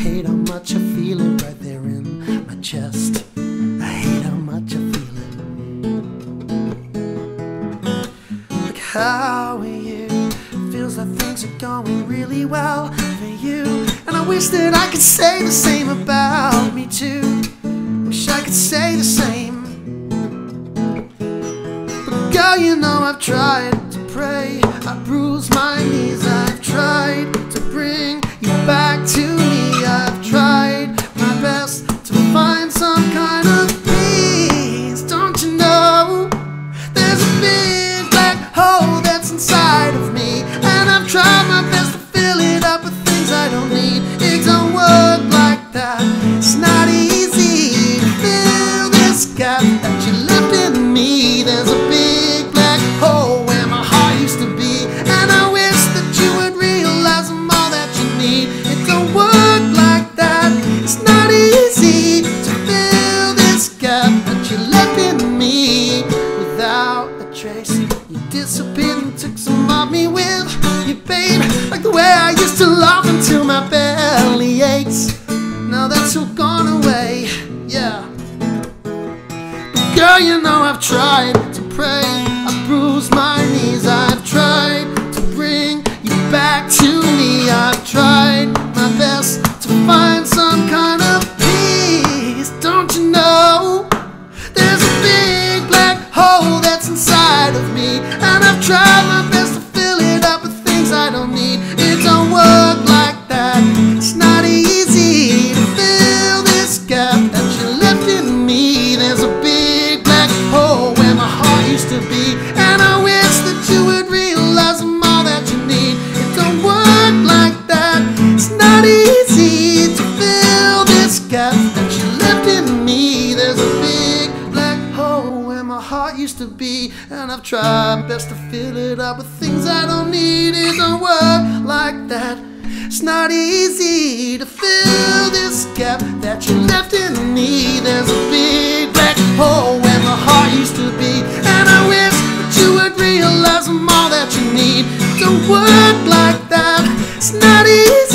hate how much I feel it right there in my chest. I hate how much I feel it. Look how are you? Feels like things are going really well for you. And I wish that I could say the same about me too. Wish I could say the same. But girl, you know I've tried to pray. I bruise my work like that. It's not easy to fill this gap that you left in me without a trace. You disappeared and took some of me with you, babe. Like the way I used to laugh until my belly aches. Now that's all gone away, yeah. But girl, you know I've tried to pray. I bruised my knees. I've tried to bring you back to used to be, and I've tried my best to fill it up with things I don't need. It don't work like that. It's not easy don't work like that. It's not easy.